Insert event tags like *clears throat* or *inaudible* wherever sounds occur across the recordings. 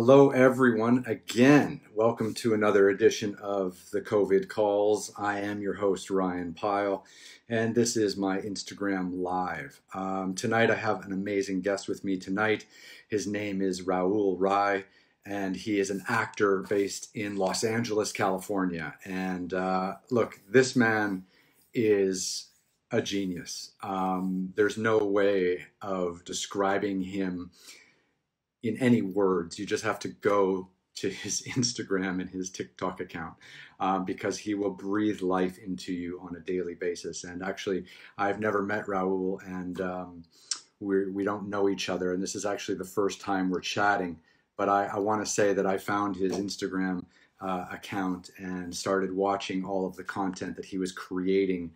Hello, everyone. Again, welcome to another edition of the COVID Calls. I am your host, Ryan Pyle, and this is my Instagram Live. Um, tonight, I have an amazing guest with me tonight. His name is Rahul Rai, and he is an actor based in Los Angeles, California. And uh, look, this man is a genius. Um, there's no way of describing him in any words. You just have to go to his *laughs* Instagram and his TikTok account um, because he will breathe life into you on a daily basis. And actually, I've never met Rahul and um, we, we don't know each other. And this is actually the first time we're chatting. But I, I want to say that I found his Instagram uh, account and started watching all of the content that he was creating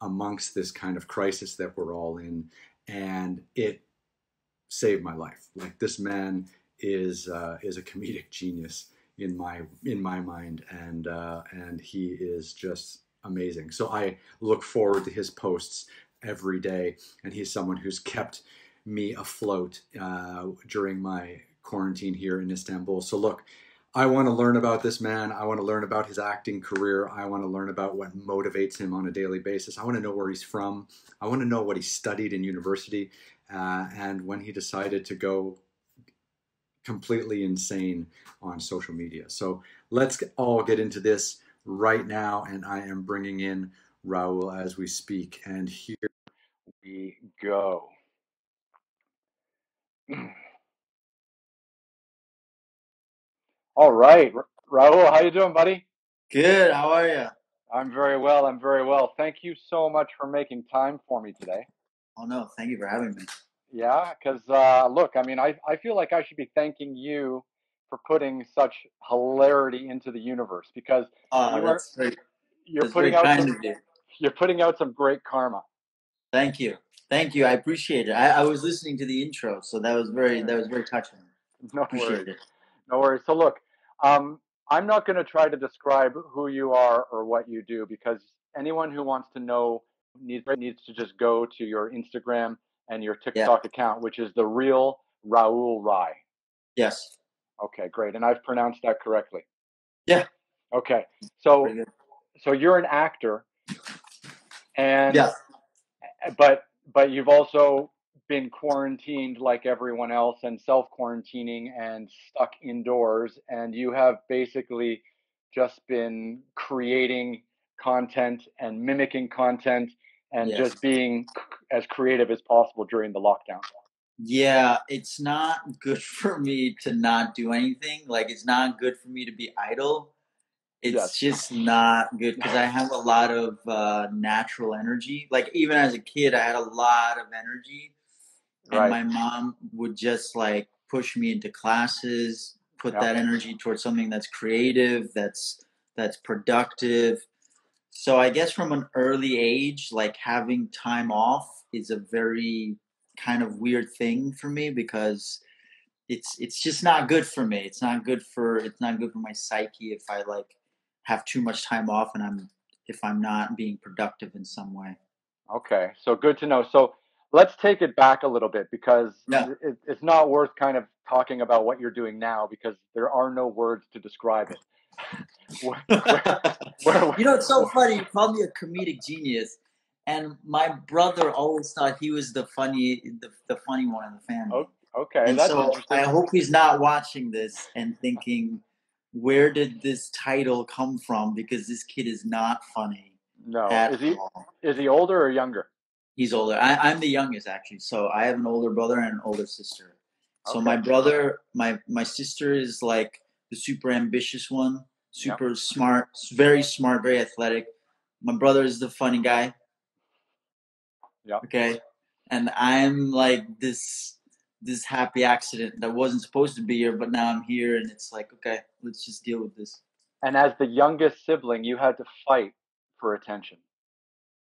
amongst this kind of crisis that we're all in. And it saved my life. Like this man is uh, is a comedic genius in my in my mind, and uh, and he is just amazing. So I look forward to his posts every day, and he's someone who's kept me afloat uh, during my quarantine here in Istanbul. So look. I want to learn about this man. I want to learn about his acting career. I want to learn about what motivates him on a daily basis. I want to know where he's from. I want to know what he studied in university uh, and when he decided to go completely insane on social media. So let's all get into this right now, and I am bringing in Rahul as we speak, and here we go. *clears throat* All right, Rahul, how you doing, buddy? Good. How are you? I'm very well. I'm very well. Thank you so much for making time for me today. Oh no, thank you for having me. Yeah, because uh, look, I mean, I I feel like I should be thanking you for putting such hilarity into the universe because uh, you are, you're putting out some, you. you're putting out some great karma. Thank you, thank you. I appreciate it. I, I was listening to the intro, so that was very that was very touching. *laughs* No appreciate worries. It. No worries. So look, um, I'm not going to try to describe who you are or what you do because anyone who wants to know needs needs to just go to your Instagram and your TikTok yeah. account, which is the real Rahul Rai. Yes. Okay, great. And I've pronounced that correctly. Yeah. Okay. So so you're an actor and yeah. but but you've also been quarantined like everyone else and self quarantining and stuck indoors and you have basically just been creating content and mimicking content and yes. just being as creative as possible during the lockdown. Yeah, it's not good *laughs* for me to not do anything. Like, it's not good for me to be idle. It's yes. just not good because I have a lot of uh, natural energy. Like, even as a kid, I had a lot of energy. And right. my mom would just like push me into classes, put that energy towards something that's creative, that's that's productive so I guess from an early age, like having time off is a very kind of weird thing for me because it's it's just not good for me. It's not good for it's not good for my psyche if I like have too much time off and I'm if I'm not being productive in some way. Okay, so good to know. So let's take it back a little bit because it, it's not worth kind of talking about what you're doing now because there are no words to describe it where, where, you know, it's so funny. You me a comedic genius, and my brother always thought he was the funny, the, the funny one in the family. Oh, okay, and so I hope he's not watching this and thinking, "Where did this title come from?" Because this kid is not funny. No, is he? All. Is he older or younger? He's older. I, am the youngest actually, so I have an older brother and an older sister. So okay. my brother, my my sister is like the super ambitious one, super yep. smart, very smart, very athletic. My brother is the funny guy. Yeah. Okay. And I'm like this this happy accident that wasn't supposed to be here, but now I'm here and it's like, okay, let's just deal with this. And as the youngest sibling, you had to fight for attention.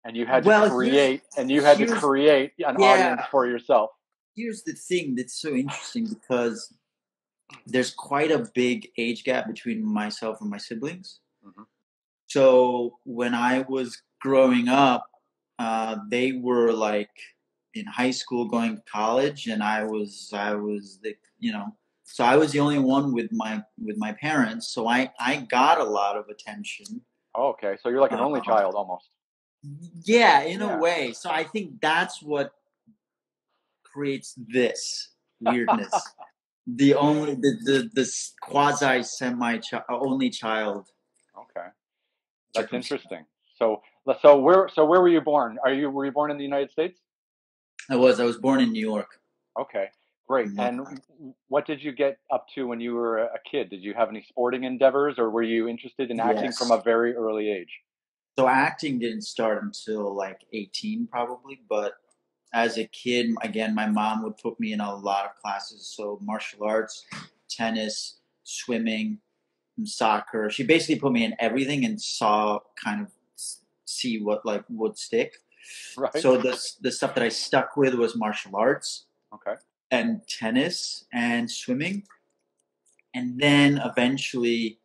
And you had well, to create and you had to create an yeah, audience for yourself. Here's the thing that's so interesting because there's quite a big age gap between myself and my siblings. Mm-hmm. So when I was growing up, uh, they were like in high school going to college, and I was I was the you know So I was the only one with my with my parents. So I I got a lot of attention. Oh, okay, so you're like an only uh, child almost. Yeah, in yeah. a way. So I think that's what creates this weirdness. *laughs* the only the the, the quasi semi chi- uh, only child. Okay, that's interesting. So so where so where were you born? Are you were you born in the United States? I was. I was born in New York. Okay, great. And what did you get up to when you were a kid? Did you have any sporting endeavors, or were you interested in acting yes. from a very early age? So acting didn't start until like 18 probably, but as a kid, again, my mom would put me in a lot of classes. So martial arts, tennis, swimming, soccer. She basically put me in everything and saw kind of see what like would stick. Right. So the the stuff that I stuck with was martial arts. Okay. And tennis and swimming. And then eventually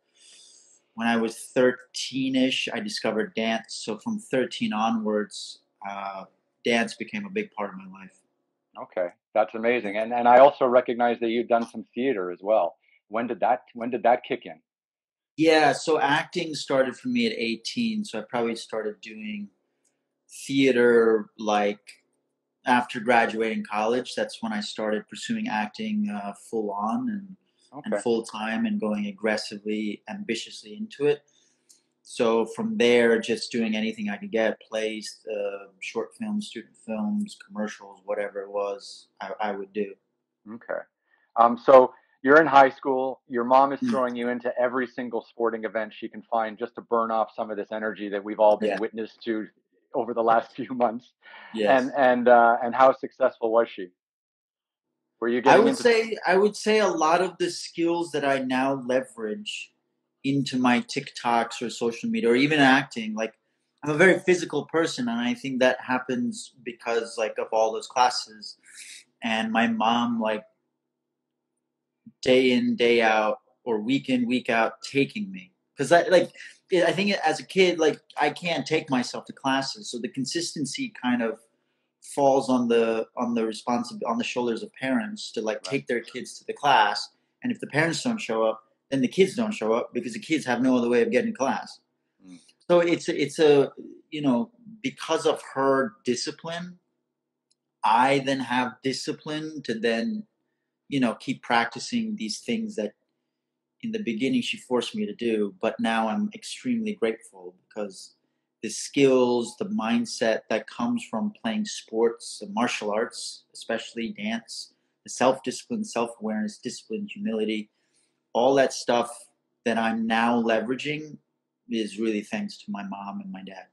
when I was 13 ish, I discovered dance. So from 13 onwards, uh, dance became a big part of my life. Okay, that's amazing. And and I also recognize that you've done some theater as well. When did that when did that kick in? Yeah, so acting started for me at 18. So I probably started doing theater like after graduating college. That's when I started pursuing acting uh, full on and, okay. and full time and going aggressively, ambitiously into it. So from there, just doing anything I could get plays, uh, short films, student films, commercials, whatever it was, I, I would do. Okay. Um, so you're in high school. Your mom is mm. throwing you into every single sporting event she can find just to burn off some of this energy that we've all been yeah. witness to over the last *laughs* few months. Yes. And and uh, and how successful was she? Were you? I would into- say I would say a lot of the skills that I now leverage into my TikToks or social media or even acting. Like I'm a very physical person, and I think that happens because like of all those classes. And my mom like day in day out or week in week out taking me because I like I think as a kid like I can't take myself to classes, so the consistency kind of falls on the on the responsibility on the shoulders of parents to like right. take their kids to the class and if the parents don't show up then the kids don't show up because the kids have no other way of getting class mm. so it's a, it's a you know because of her discipline i then have discipline to then you know keep practicing these things that in the beginning she forced me to do but now i'm extremely grateful because the skills the mindset that comes from playing sports the martial arts especially dance the self-discipline self-awareness discipline humility all that stuff that i'm now leveraging is really thanks to my mom and my dad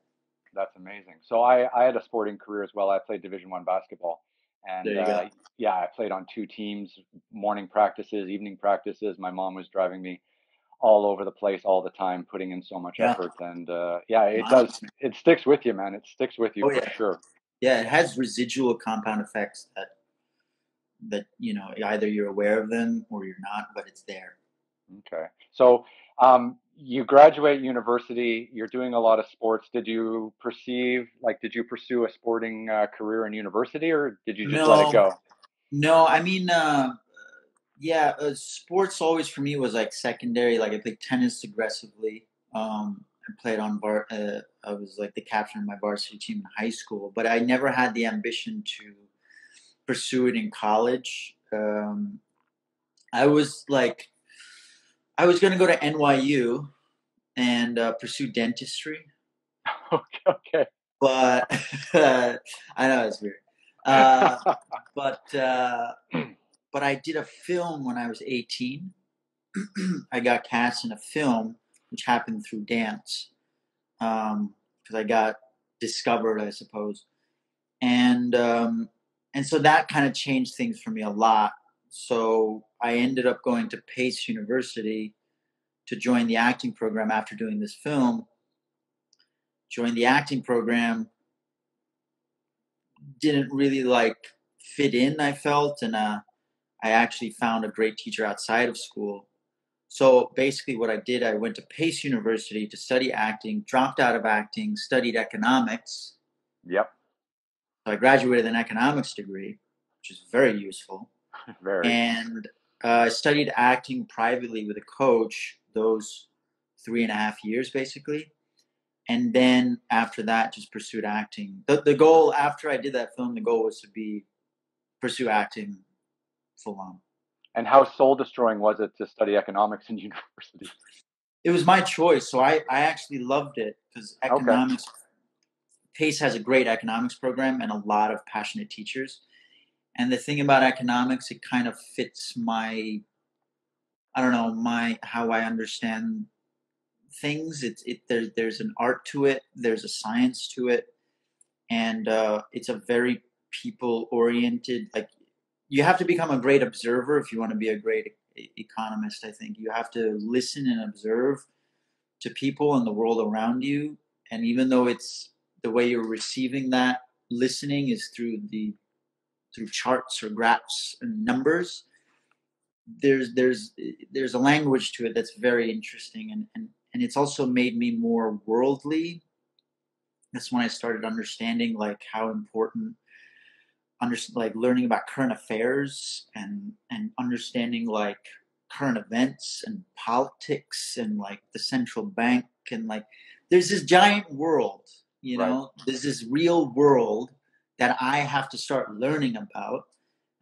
that's amazing so i i had a sporting career as well i played division one basketball and uh, yeah, I played on two teams, morning practices, evening practices. My mom was driving me all over the place all the time, putting in so much yeah. effort. And uh, yeah, it does. It sticks with you, man. It sticks with you oh, for yeah. sure. Yeah, it has residual compound effects that that you know either you're aware of them or you're not, but it's there. Okay, so um, you graduate university, you're doing a lot of sports. Did you perceive, like, did you pursue a sporting uh, career in university or did you just no, let it go? No, I mean, uh, yeah, uh, sports always for me was like secondary. Like, I played tennis aggressively. Um, I played on bar, uh, I was like the captain of my varsity team in high school, but I never had the ambition to pursue it in college. Um, I was like, I was going to go to NYU and uh, pursue dentistry. *laughs* Okay. okay. But *laughs* I know it's weird. *laughs* Uh, but uh, but I did a film when I was 18. *clears throat* I got cast in a film which happened through dance because um, I got discovered, I suppose, and um, and so that kind of changed things for me a lot. So I ended up going to Pace University to join the acting program after doing this film. Joined the acting program, didn't really like fit in, I felt, and uh, I actually found a great teacher outside of school. So basically, what I did, I went to Pace University to study acting, dropped out of acting, studied economics. Yep. So I graduated with an economics degree, which is very useful. *laughs* very. And uh, I studied acting privately with a coach those three and a half years, basically. And then after that, just pursued acting. The, the goal after I did that film, the goal was to be pursue acting full on. And how soul destroying was it to study economics in *laughs* university? It was my choice. So I, I actually loved it because economics, okay. Pace has a great economics program and a lot of passionate teachers. And the thing about economics, it kind of fits my, I don't know, my, how I understand things. It's, it, there, there's an art to it. There's a science to it. And uh, it's a very people oriented, like you have to become a great observer if you want to be a great economist. I think you have to listen and observe to people and the world around you. And even though it's the way you're receiving that listening is through the through charts or graphs and numbers, there's there's there's a language to it that's very interesting and and and it's also made me more worldly. That's when I started understanding like how important under, like learning about current affairs and and understanding like current events and politics and like the central bank and like there's this giant world you know right. there's this real world that i have to start learning about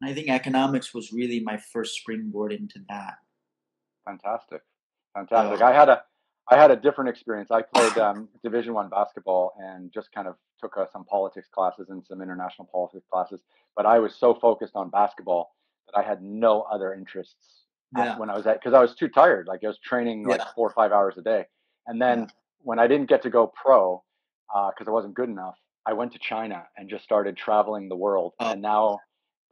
and i think economics was really my first springboard into that fantastic fantastic uh, i had a I had a different experience. I played um, *laughs* Division One basketball and just kind of took uh, some politics classes and some international politics classes. But I was so focused on basketball that I had no other interests yeah. when I was at because I was too tired. Like I was training like yeah. four or five hours a day, and then yeah. when I didn't get to go pro because uh, I wasn't good enough, I went to China and just started traveling the world. Oh. And now,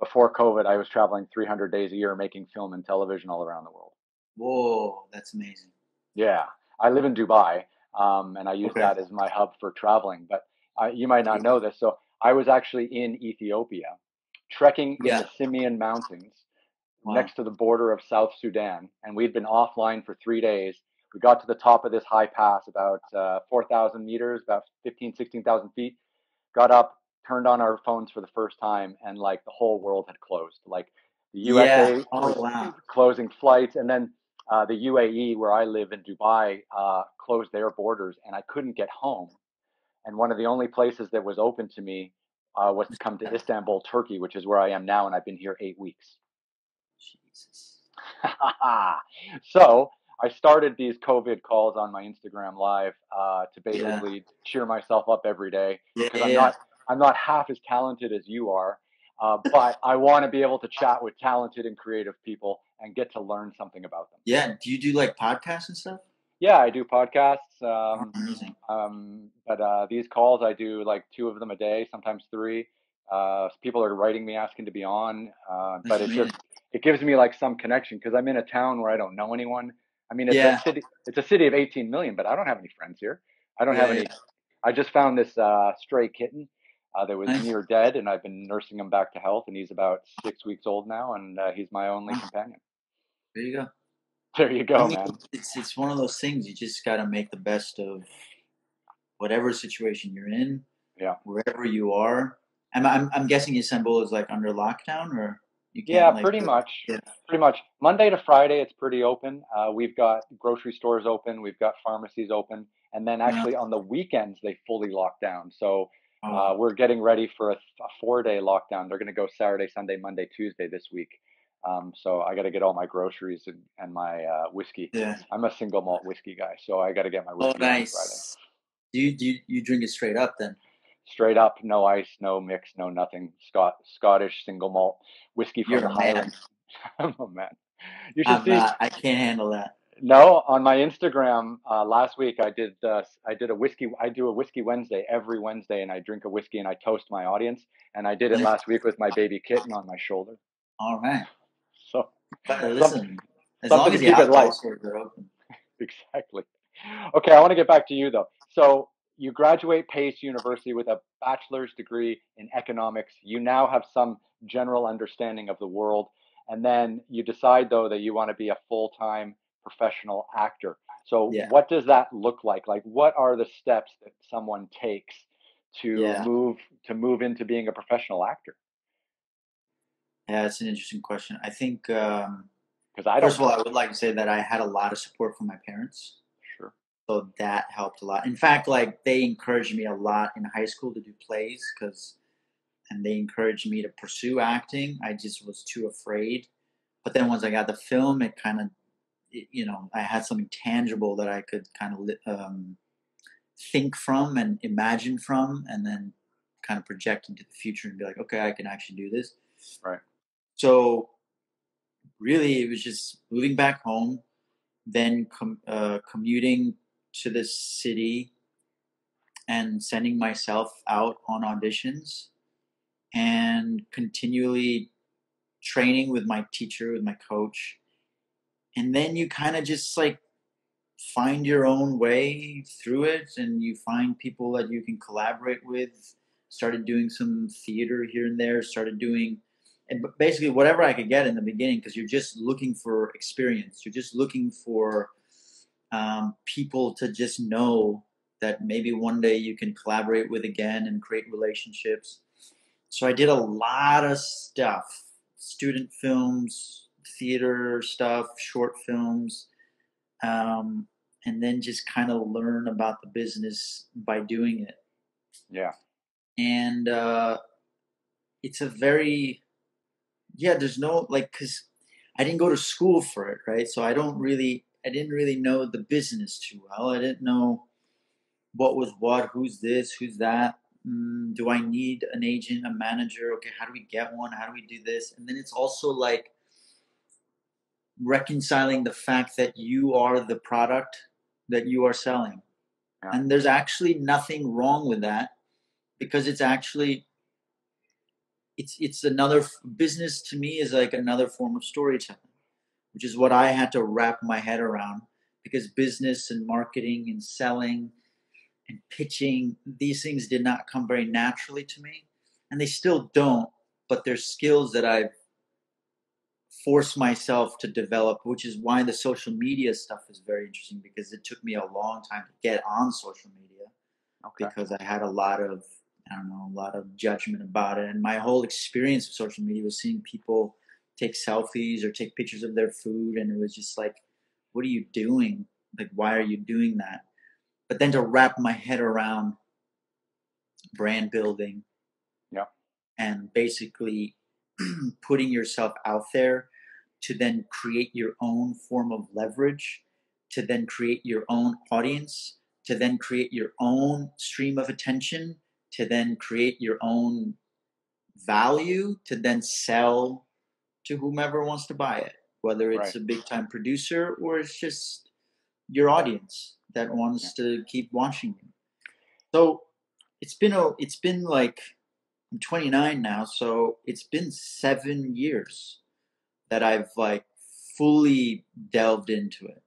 before COVID, I was traveling 300 days a year, making film and television all around the world. Whoa, that's amazing. Yeah, I live in Dubai, um, and I use okay. that as my hub for traveling. But uh, you might not know this. So I was actually in Ethiopia, trekking yeah. in the Simien Mountains wow. next to the border of South Sudan, and we'd been offline for three days. We got to the top of this high pass, about uh, 4,000 meters, about 15, 16,000 feet. Got up, turned on our phones for the first time, and like the whole world had closed. Like the USA yeah. oh, wow. closing flights, and then uh, the UAE, where I live in Dubai, uh, closed their borders, and I couldn't get home. And one of the only places that was open to me uh, was to come to *laughs* Istanbul, Turkey, which is where I am now, and I've been here eight weeks. Jesus. *laughs* so I started these COVID calls on my Instagram live uh, to basically yeah. cheer myself up every day because yeah, I'm not I'm not half as talented as you are, uh, but I want to be able to chat with talented and creative people and get to learn something about them. Yeah. Do you do like podcasts and stuff? Yeah, I do podcasts. Um, Amazing. Um, but uh, these calls, I do like two of them a day, sometimes three. Uh, people are writing me asking to be on, uh, but it just it gives me like some connection because I'm in a town where I don't know anyone. I mean, it's yeah. a city. It's a city of 18 million, but I don't have any friends here. I don't yeah, have any. Yeah. I just found this uh, stray kitten uh, that was nice. near dead, and I've been nursing him back to health, and he's about six weeks old now, and uh, he's my only companion. There you go. There you go, I mean, man. It's it's one of those things you just got to make the best of whatever situation you're in. Yeah. Wherever you are. I'm I'm, I'm guessing Istanbul is like under lockdown or yeah, like, pretty much. Yeah. Pretty much. Monday to Friday, it's pretty open. Uh, we've got grocery stores open. We've got pharmacies open. And then actually on the weekends, they fully lock down. So oh. uh, we're getting ready for a, a four day lockdown. They're going to go Saturday, Sunday, Monday, Tuesday this week. Um, so I got to get all my groceries and, and my uh, whiskey. Yeah. I'm a single malt whiskey guy, so I got to get my whiskey. Oh, nice. Do you, do you, you drink it straight up then? Straight up, no ice, no mix, no nothing. Scott Scottish single malt whiskey from You're the Highlands. *laughs* I'm a man. You should I'm see. Not, I can't handle that. No, on my Instagram uh, last week, I did uh, I did a whiskey. I do a whiskey Wednesday every Wednesday, and I drink a whiskey and I toast my audience. And I did it last week with my baby kitten on my shoulder. All right. *laughs* So listen, as long as the stores are open. *laughs* exactly. Okay, I want to get back to you though. So you graduate Pace University with a bachelor's degree in economics. You now have some general understanding of the world, and then you decide though that you want to be a full-time professional actor. So yeah. what does that look like? Like what are the steps that someone takes to yeah. move to move into being a professional actor? Yeah, that's an interesting question. I think um, Because I First of all, I would like to say that I had a lot of support from my parents. So that helped a lot. In fact, like they encouraged me a lot in high school to do plays because, and they encouraged me to pursue acting. I just was too afraid. But then once I got the film, it kind of, you know, I had something tangible that I could kind of um, think from and imagine from, and then kind of project into the future and be like, okay, I can actually do this. Right. So really it was just moving back home, then com- uh, commuting to the city and sending myself out on auditions and continually training with my teacher, with my coach. And then you kind of just like find your own way through it and you find people that you can collaborate with. Started doing some theater here and there, started doing and basically whatever I could get in the beginning because you're just looking for experience. You're just looking for um, people to just know that maybe one day you can collaborate with again and create relationships. So I did a lot of stuff student films, theater stuff, short films, um, and then just kind of learn about the business by doing it. Yeah. And uh, it's a very yeah, there's no like because I didn't go to school for it, right? So I don't really, I didn't really know the business too well. I didn't know what was what, who's this, who's that. Mm, do I need an agent, a manager? Okay, how do we get one? How do we do this? And then it's also like reconciling the fact that you are the product that you are selling. Yeah. And there's actually nothing wrong with that because it's actually it's it's another business to me is like another form of storytelling which is what i had to wrap my head around because business and marketing and selling and pitching these things did not come very naturally to me and they still don't but they're skills that i've forced myself to develop which is why the social media stuff is very interesting because it took me a long time to get on social media okay. because i had a lot of I don't know, a lot of judgment about it. And my whole experience of social media was seeing people take selfies or take pictures of their food. And it was just like, what are you doing? Like, why are you doing that? But then to wrap my head around brand building yeah. and basically *clears throat* putting yourself out there to then create your own form of leverage, to then create your own audience, to then create your own stream of attention to then create your own value to then sell to whomever wants to buy it, whether it's right. a big time producer or it's just your audience that wants yeah. to keep watching you. So it's been a it's been like I'm 29 now, so it's been seven years that I've like fully delved into it.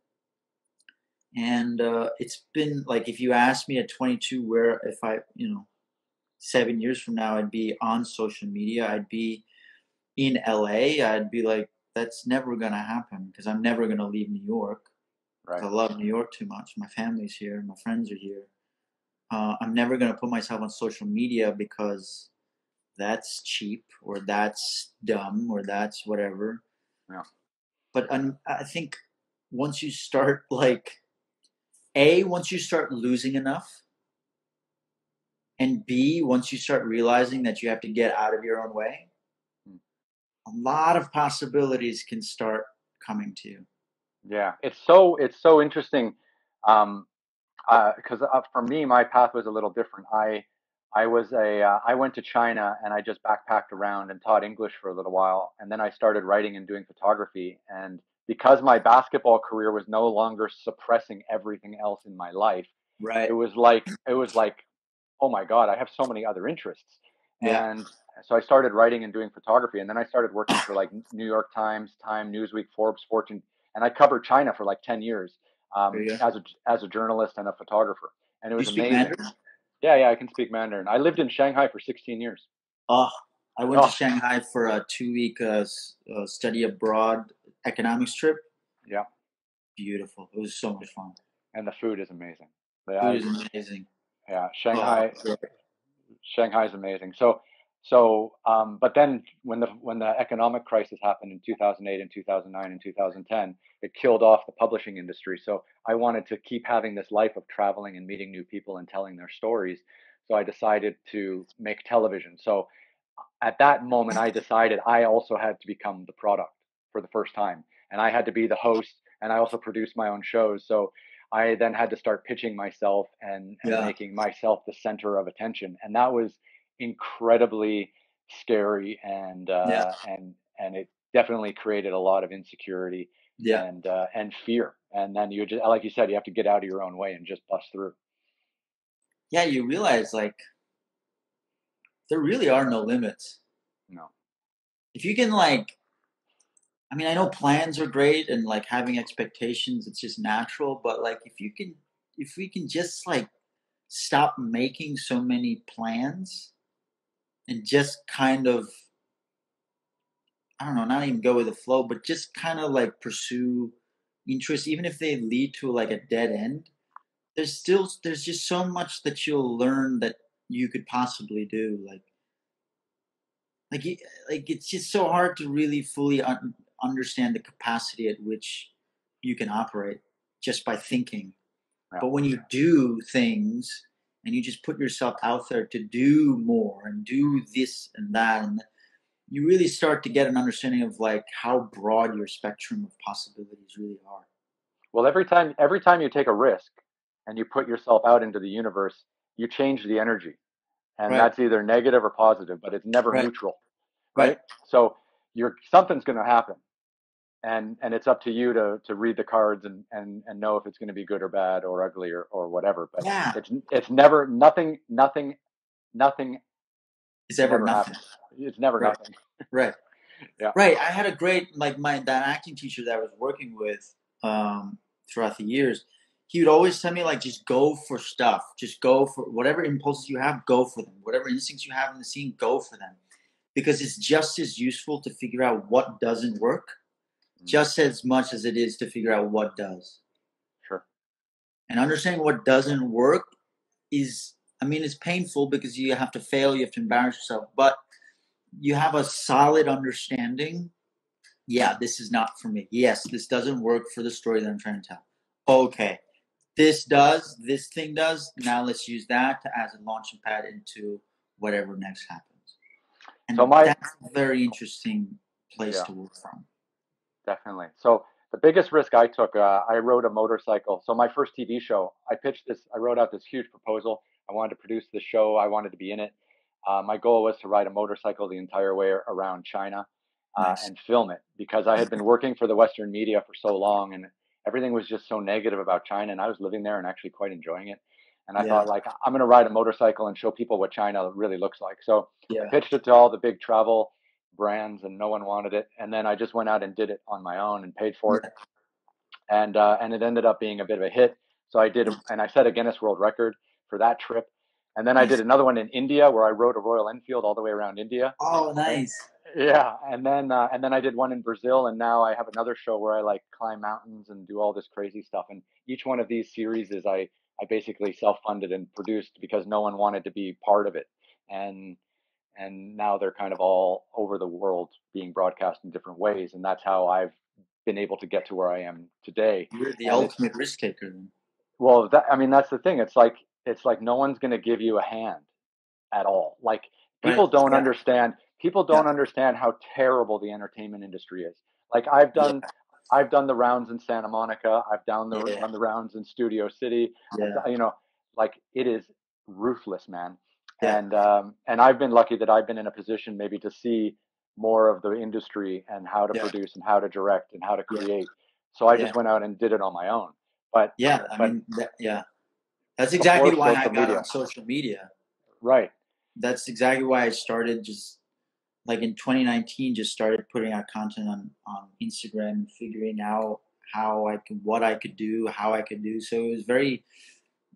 And uh, it's been like if you ask me at 22 where if I you know seven years from now, I'd be on social media. I'd be in LA. I'd be like, that's never going to happen because I'm never going to leave New York. Right. I love New York too much. My family's here. My friends are here. Uh, I'm never going to put myself on social media because that's cheap or that's dumb or that's whatever. Yeah. But I think once you start like, a once you start losing enough, and B, once you start realizing that you have to get out of your own way. A lot of possibilities can start coming to you. Yeah, it's so it's so interesting um, because uh, uh, for me, my path was a little different. I I was a uh, I went to China and I just backpacked around and taught English for a little while, and then I started writing and doing photography. And because my basketball career was no longer suppressing everything else in my life, right? It was like it was like oh my god, I have so many other interests. Yeah. And so I started writing and doing photography, and then I started working for like New York Times, Time, Newsweek, Forbes, Fortune, and I covered China for like ten years um, as a as a journalist and a photographer, and it was amazing. Mandarin? Yeah, yeah, I can speak Mandarin. I lived in Shanghai for 16 years. Oh, I went oh. to Shanghai for a two week uh, uh, study abroad economics trip. Yeah, beautiful. It was so much fun. And the food is amazing. The food is amazing. Yeah, Shanghai. Oh, Shanghai is amazing. So So, um, but then when the when the economic crisis happened in 2008 and 2009 and 2010, it killed off the publishing industry. So I wanted to keep having this life of traveling and meeting new people and telling their stories. So I decided to make television. So at that moment, I decided I also had to become the product for the first time, and I had to be the host, and I also produced my own shows. So I then had to start pitching myself and, and yeah. making myself the center of attention, and that was incredibly scary and uh, yeah. and and it definitely created a lot of insecurity yeah. and uh, and fear. And then you just like you said, you have to get out of your own way and just bust through. Yeah, you realize like there really are no limits. No. If you can like I mean, I know plans are great and like having expectations, it's just natural, but like if you can if we can just like stop making so many plans and just kind of I don't know, not even go with the flow, but just kind of like pursue interests, even if they lead to like a dead end. There's still there's just so much that you'll learn that you could possibly do. Like, like, like it's just so hard to really fully un- understand the capacity at which you can operate just by thinking. But when you do things and you just put yourself out there to do more and do this and that and you really start to get an understanding of like how broad your spectrum of possibilities really are well every time every time you take a risk and you put yourself out into the universe you change the energy and right. that's either negative or positive but it's never right. neutral right? right so you're something's going to happen and and it's up to you to to read the cards and and and know if it's going to be good or bad or ugly or or whatever but yeah. it's it's never nothing nothing nothing is ever nothing. happens. it's never right. nothing. Right. *laughs* Yeah. Right. I had a great like my that acting teacher that i was working with um throughout the years he would always tell me like just go for stuff. Just go for whatever impulses you have go for them. Whatever instincts you have in the scene go for them. Because it's just as useful to figure out what doesn't work Mm-hmm. just as much as it is to figure out what does. Sure. And understanding what doesn't work is, I mean, it's painful because you have to fail, you have to embarrass yourself, but you have a solid understanding. Yeah, this is not for me. Yes, this doesn't work for the story that I'm trying to tell. Okay, this does, this thing does. Now let's use that as a launching pad into whatever next happens. And so my, that's a very interesting place yeah. to work from definitely. So the biggest risk I took, uh, I rode a motorcycle. So my first TV show, I pitched this. I wrote out this huge proposal. I wanted to produce the show. I wanted to be in it. Uh, my goal was to ride a motorcycle the entire way around China uh, nice. and film it because I had been working for the Western media for so long and everything was just so negative about China. And I was living there and actually quite enjoying it. And I yeah. thought, like, I'm going to ride a motorcycle and show people what China really looks like. So yeah. I pitched it to all the big travel brands and no one wanted it. And then I just went out and did it on my own and paid for it. And uh, and it ended up being a bit of a hit. So I did, and I set a Guinness World Record for that trip. And then I did another one in India where I rode a Royal Enfield all the way around India. Oh, nice. Yeah, and then uh, and then I did one in Brazil, and now I have another show where I like climb mountains and do all this crazy stuff. And each one of these series is I I basically self funded and produced because no one wanted to be part of it. And and now they're kind of all over the world being broadcast in different ways and that's how i've been able to get to where i am today you're the and ultimate risk taker well that i mean that's the thing it's like it's like no one's going to give you a hand at all like people right. don't yeah. understand people don't yeah. understand how terrible the entertainment industry is like i've done yeah. I've done the rounds in Santa Monica. I've done the done the rounds in Studio City. You know, like it is ruthless, man. Yeah. And um, and I've been lucky that I've been in a position maybe to see more of the industry and how to yeah. produce and how to direct and how to create. So I just went out and did it on my own. But yeah, I mean, that, yeah, that's exactly why I got media. on social media. Right. That's exactly why I started just like in 2019, just started putting out content on on Instagram and figuring out how I could, what I could do, how I could do. So it was very.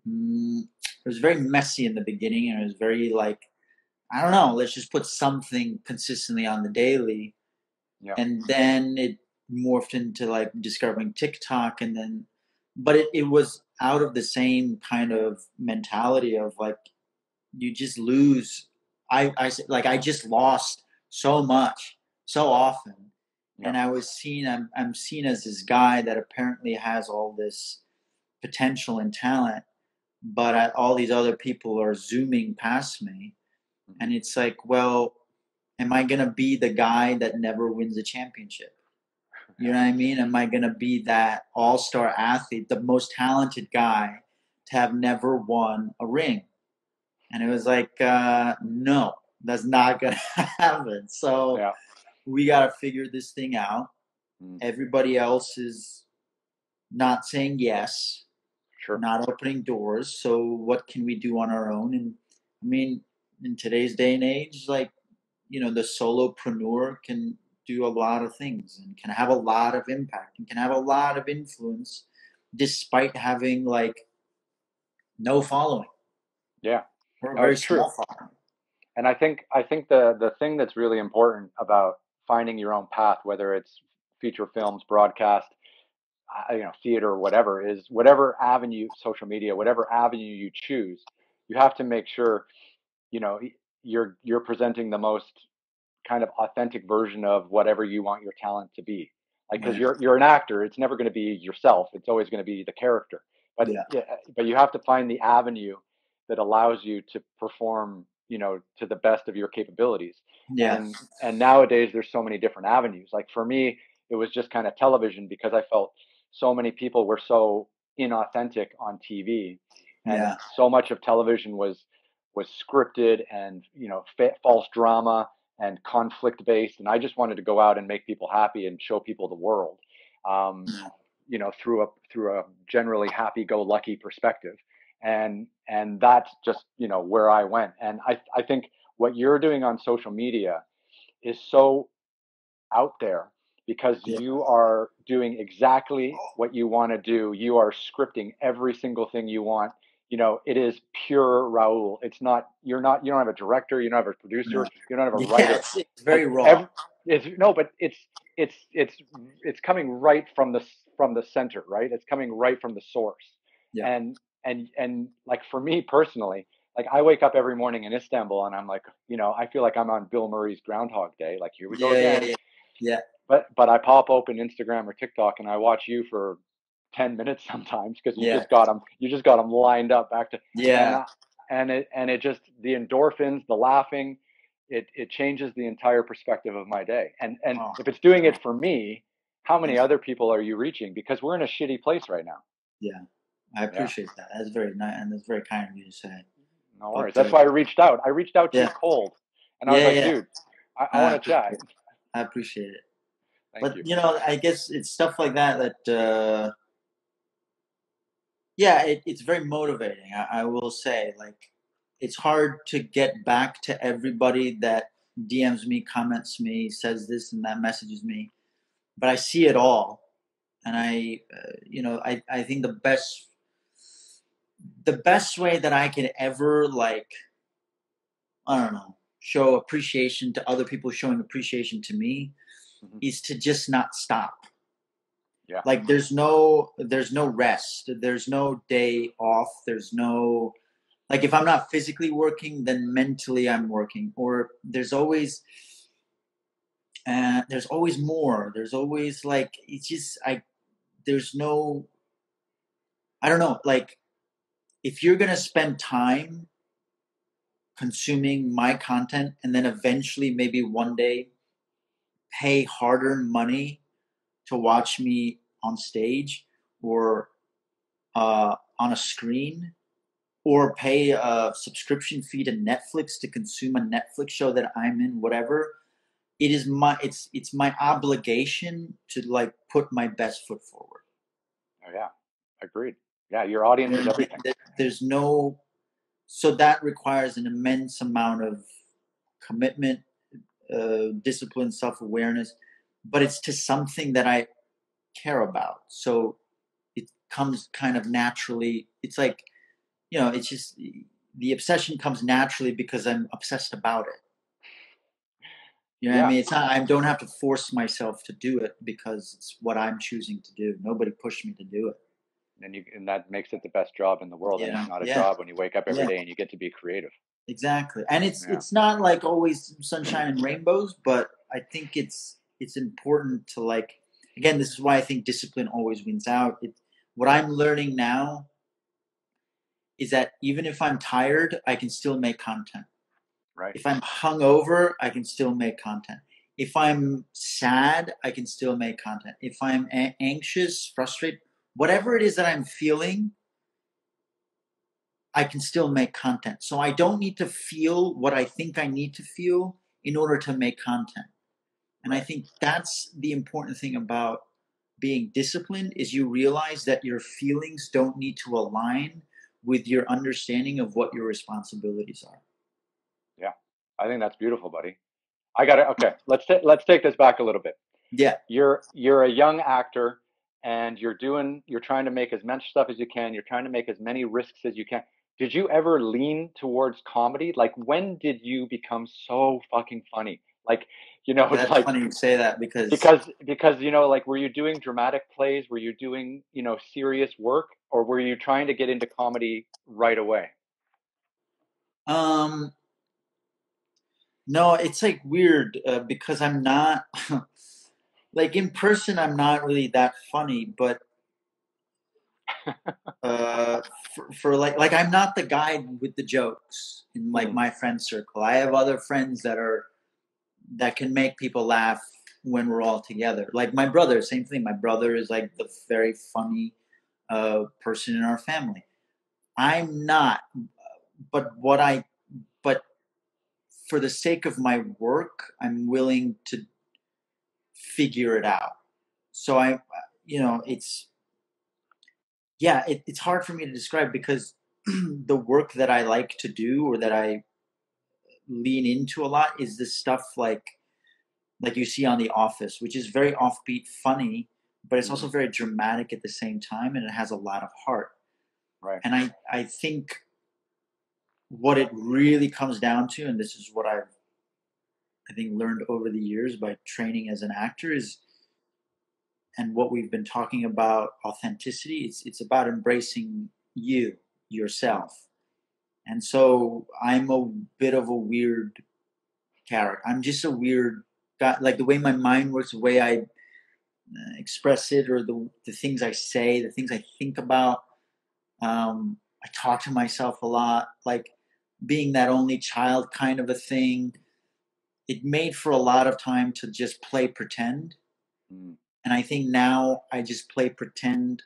Mm, it was very messy in the beginning and it was very like I don't know, let's just put something consistently on the daily. Yeah. And then it morphed into like discovering TikTok and then but it, it was out of the same kind of mentality of like you just lose I I like I just lost so much so often, yeah. and I was seen. I'm I'm seen as this guy that apparently has all this potential and talent, but I, all these other people are zooming past me, mm-hmm. and it's like, well, am I gonna be the guy that never wins a championship? You know what I *laughs* mean? Am I gonna be that all star athlete, the most talented guy to have never won a ring? And it was like, uh, no, that's not *laughs* gonna happen. So yeah. we gotta figure this thing out. Mm. Everybody else is not saying yes, sure. not opening doors. So what can we do on our own? And I mean, in today's day and age, like you know, the solopreneur can do a lot of things and can have a lot of impact and can have a lot of influence despite having like no following. Yeah. Or a very small following. And I think I think the the thing that's really important about finding your own path, whether it's feature films, broadcast, you know, theater, whatever, is whatever avenue, social media, whatever avenue you choose, you have to make sure, you know, you're you're presenting the most kind of authentic version of whatever you want your talent to be. Like, because you're you're an actor, it's never going to be yourself. It's always going to be the character. But yeah. Eh, but you have to find the avenue that allows you to perform, you know, to the best of your capabilities. Yeah. And and nowadays there's so many different avenues. Like for me, it was just kind of television because I felt so many people were so inauthentic on TV, and yeah. so much of television was was scripted and you know false drama and conflict based and i just wanted to go out and make people happy and show people the world um, you know through a through a generally happy go lucky perspective. And and that's just you know where i went. And i i think what you're doing on social media is so out there because yeah. you are doing exactly oh. what you want to do you are scripting every single thing you want you know, it is pure Rahul. It's not you're not you don't have a director, you don't have a producer, no. you don't have a writer. Yes, it's very raw. Every, it's no, but it's it's it's it's coming right from the from the center, right? It's coming right from the source. Yeah. And and and like for me personally, like I wake up every morning in Istanbul and I'm like, you know, I feel like I'm on Bill Murray's Groundhog Day. Like here we go yeah, again. Yeah, yeah. But but I pop open Instagram or TikTok and I watch you for 10 minutes *laughs* sometimes because you yeah. just got them you just got them lined up back to yeah. And, it and it just the endorphins the laughing it it changes the entire perspective of my day. And and oh. if it's doing it for me how many other people are you reaching? Because we're in a shitty place right now. Yeah i appreciate yeah. that. That's very nice and that's very kind of you to say. No worries. But, that's uh, why i reached out. I reached out to yeah. you cold and i was like dude i, I want to chat. i appreciate it but you. you know i guess it's stuff like that that uh yeah, it, it's very motivating. I, I, will say, like, it's hard to get back to everybody that DMs me, comments me, says this and that, messages me, but I see it all, and I, uh, you know, I I think the best the best way that I can ever like, I don't know, show appreciation to other people showing appreciation to me mm-hmm. is to just not stop yeah. Like there's no there's no rest. There's no day off. There's no like if I'm not physically working, then mentally I'm working. Or there's always uh, there's always more. There's always like it's just I there's no I don't know, like if you're gonna spend time consuming my content and then eventually maybe one day pay hard earned money to watch me on stage or uh, on a screen or pay a subscription fee to Netflix to consume a Netflix show that I'm in, whatever. It is my it's it's my obligation to like put my best foot forward. Oh yeah, agreed. Yeah, your audience there's, is everything. There's no, so that requires an immense amount of commitment, uh, discipline, self awareness but it's to something that I care about. So it comes kind of naturally. It's like, you know, it's just the obsession comes naturally because I'm obsessed about it. You know yeah. what I mean? It's not, I don't have to force myself to do it because it's what I'm choosing to do. Nobody pushed me to do it. And you, and that makes it the best job in the world. Yeah. And it's not a yeah. job when you wake up every day and you get to be creative. Exactly. And it's yeah. it's not like always sunshine and rainbows but i think it's it's important to like again this is why i think discipline always wins out. It, what i'm learning now is that even if i'm tired i can still make content. Right. If i'm hungover i can still make content. If i'm sad i can still make content. If i'm a- anxious frustrated whatever it is that i'm feeling I can still make content. So I don't need to feel what I think I need to feel in order to make content. And I think that's the important thing about being disciplined is you realize that your feelings don't need to align with your understanding of what your responsibilities are. Yeah. I think that's beautiful, buddy. I got it. Okay. Let's ta- let's take this back a little bit. Yeah. You're you're a young actor and you're doing you're trying to make as much stuff as you can. You're trying to make as many risks as you can did you ever lean towards comedy? Like when did you become so fucking funny? Like, you know, *laughs* That's like funny you say that because because because you know, like were you doing dramatic plays? Were you doing, you know, serious work or were you trying to get into comedy right away? Um no, it's like weird uh, because I'm not *laughs* like in person I'm not really that funny, but uh, for, for, like like I'm not the guy with the jokes in like mm. my friend circle. I have other friends that are that can make people laugh when we're all together. Like my brother, same thing. My brother is like the very funny uh, person in our family. I'm not, but what I but for the sake of my work, I'm willing to figure it out. So I, you know, it's yeah, it, it's hard for me to describe because *clears throat* the work that I like to do or that I lean into a lot is this stuff like like you see on The Office, which is very offbeat, funny, but it's also mm-hmm. very dramatic at the same time, and it has a lot of heart. Right. And I I think what it really comes down to, and this is what I've I think learned over the years by training as an actor, is and what we've been talking about authenticity it's it's about embracing you yourself. And so i'm a bit of a weird character. I'm just a weird guy. Like the way my mind works the way i uh, express it or the, the things i say the things i think about um, i talk to myself a lot. Like being that only child kind of a thing it made for a lot of time to just play pretend. Mm and I think now I just play pretend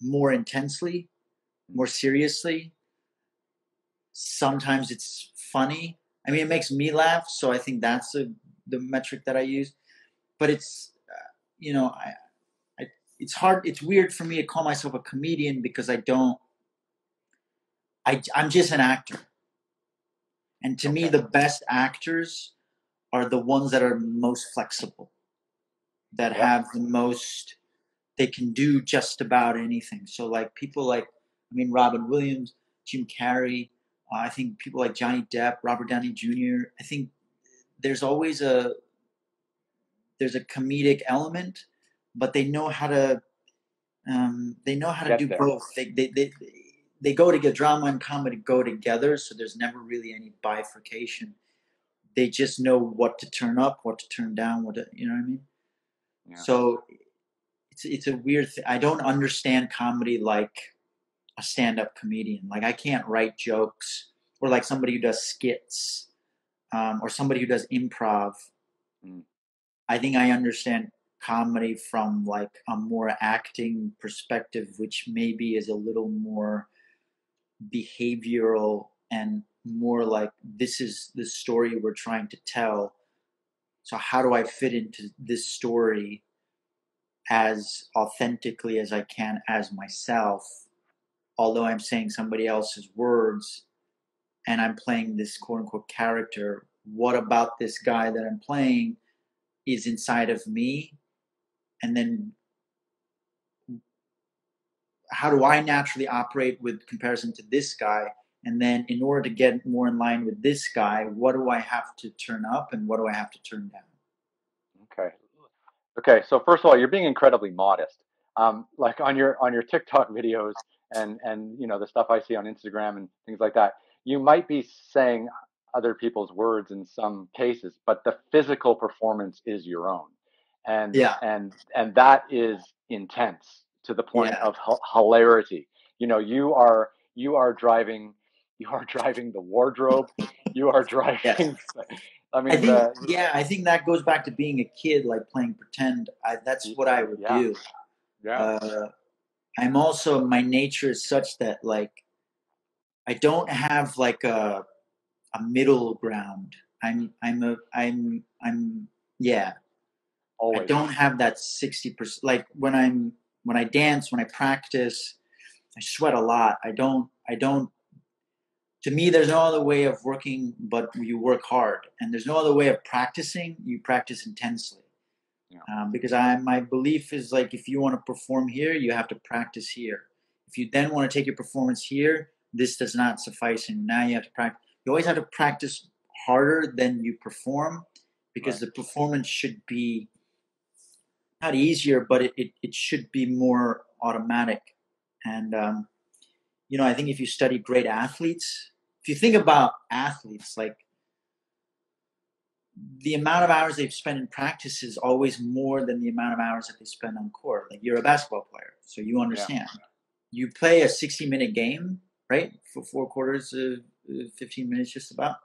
more intensely, more seriously. Sometimes it's funny. I mean, it makes me laugh, so I think that's a, the metric that I use. But it's, uh, you know, I, I, it's hard. It's weird for me to call myself a comedian because I don't. I, I'm just an actor. And to okay. me, the best actors are the ones that are most flexible that yep. have the most they can do just about anything so like people like i mean robin williams jim carrey uh, i think people like johnny depp robert downey jr i think there's always a there's a comedic element but they know how to um, they know how to Get do there. both they, they, they, they go to get drama and comedy go together so there's never really any bifurcation they just know what to turn up what to turn down what to you know what i mean so it's it's a weird thing. I don't understand comedy like a stand-up comedian. Like I can't write jokes or like somebody who does skits um, or somebody who does improv. Mm. I think I understand comedy from like a more acting perspective, which maybe is a little more behavioral and more like this is the story we're trying to tell so how do I fit into this story as authentically as I can as myself, although I'm saying somebody else's words and I'm playing this quote unquote character? What about this guy that I'm playing is inside of me? And then how do I naturally operate with comparison to this guy? And then, in order to get more in line with this guy, what do I have to turn up and what do I have to turn down? Okay. Okay. So first of all, you're being incredibly modest. Um, like on your on your TikTok *laughs* videos and and you know the stuff I see on Instagram and things like that. you might be saying other people's words in some cases, but the physical performance is your own. And yeah. and and that is intense to the point Yeah. of h- hilarity. You know, you are you are driving you are *laughs* driving the wardrobe. You are *laughs* driving. *laughs* I mean, I think, the, yeah, I think that goes back to being a kid, like playing pretend. I, that's what I would Yeah. do. yeah, Uh, I'm also my nature is such that like I don't have like a a middle ground. I'm I'm a I'm I'm yeah. always. I don't have that sixty percent. Like when I'm when I dance, when I practice, I sweat a lot. I don't. I don't. To me, there's no other way of working, but you work hard, and there's no other way of practicing. You practice intensely, Yeah. um, because I my belief is like if you want to perform here, you have to practice here. If you then want to take your performance here, this does not suffice, and now you have to practice. You always have to practice harder than you perform, because the performance should be not easier, but it, it, it should be more automatic. And, um, you know, I think if you study great athletes, if you think about athletes, like the amount of hours they've spent in practice is always more than the amount of hours that they spend on court. Like you're a basketball player, so you understand. You play a 60 minute game, right? For four quarters of uh, 15 minutes, just about,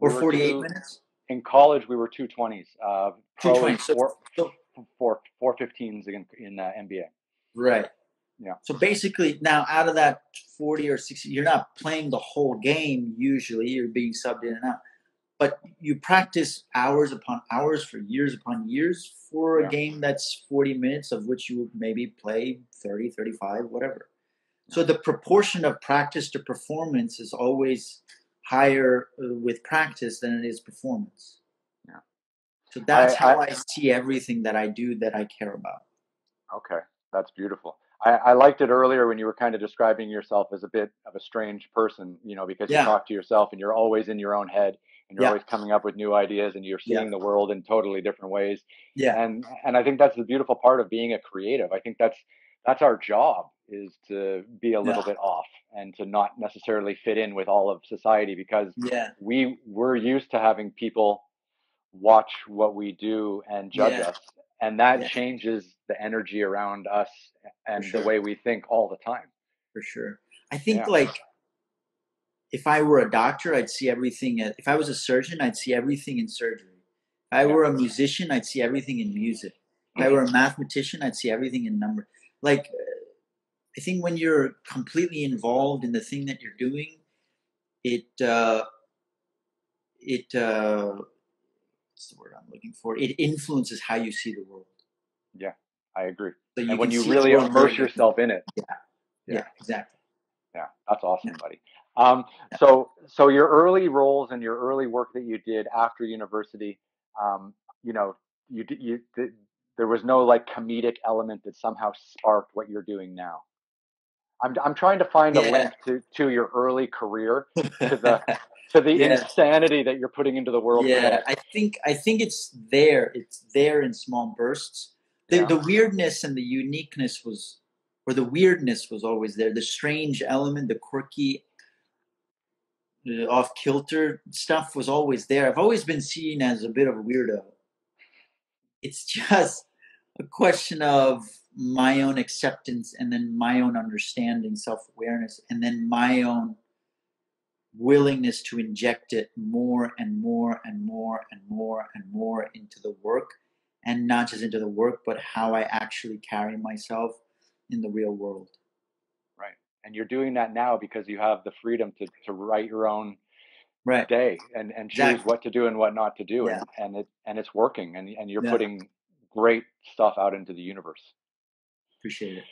or We 48 two- minutes. in college we were 220s. Uh, pro 220. So, four, so four, 415s in, in uh, NBA. Right. Yeah. So basically, now out of that 40 or 60, you're not playing the whole game usually, you're being subbed in and out. But you practice hours upon hours for years upon years for a Yeah. game that's 40 minutes, of which you would maybe play 30, 35, whatever. So the proportion of practice to performance is always higher uh, with practice than it is performance. Yeah. So that's I- how I- I see everything that I do that I care about. Okay, that's beautiful. I, I liked it earlier when you were kind of describing yourself as a bit of a strange person, you know, because Yeah. you talk to yourself and you're always in your own head and you're Yeah. always coming up with new ideas and you're Yeah. seeing the world in totally different ways. Yeah. And and I think that's the beautiful part of being a creative. I think that's that's our job is to be a little Yeah. bit off and to not necessarily fit in with all of society because Yeah. we we're used to having people watch what we do and judge Yeah. us and that changes the energy around us and sure. the way we think all the time for sure. I think Yeah. like if I were a doctor, I'd see everything. If I was a surgeon, I'd see everything in surgery. If I were a musician, I'd see everything in music. If I were a mathematician, I'd see everything in number. Like, I think when you're completely involved in the thing that you're doing, it uh, it uh, what's the word looking for? It influences how you see the world. Yeah, I agree So and when you really immerse yourself in it Yeah, Yeah. exactly. yeah that's awesome Yeah. buddy um, so so your early roles and your early work that you did after university um, you know you did you did, there was no like comedic element that somehow sparked what you're doing now i'm, I'm trying to find a Yeah. link to, to your early career to the *laughs* to the Yeah. insanity that you're putting into the world yeah today. i think i think it's there it's there in small bursts the, Yeah. the weirdness and the uniqueness was or the weirdness was always there the strange element the quirky uh, off kilter stuff was always there i've always been seen as a bit of a weirdo it's just a question of my own acceptance and then my own understanding self-awareness and then my own willingness to inject it more and more and more and more and more into the work and not just into the work but how i actually carry myself in the real world Right. And you're doing that now because you have the freedom to, to write your own right day and, and choose Exactly. what to do and what not to do. Yeah. And, and it and it's working and, and you're Yeah. putting great stuff out into the universe. appreciate it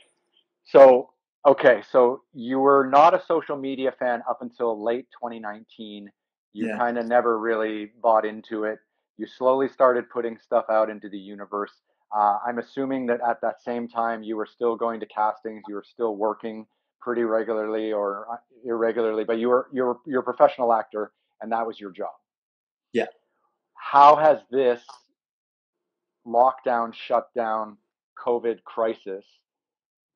So okay, so you were not a social media fan up until late 2019. You Yeah. kind of never really bought into it. You slowly started putting stuff out into the universe. Uh, I'm assuming that at that same time you were still going to castings. You were still working pretty regularly or uh, irregularly, but you were you're you're a professional actor, and that was your job. Yeah. How has this lockdown, shutdown, COVID crisis,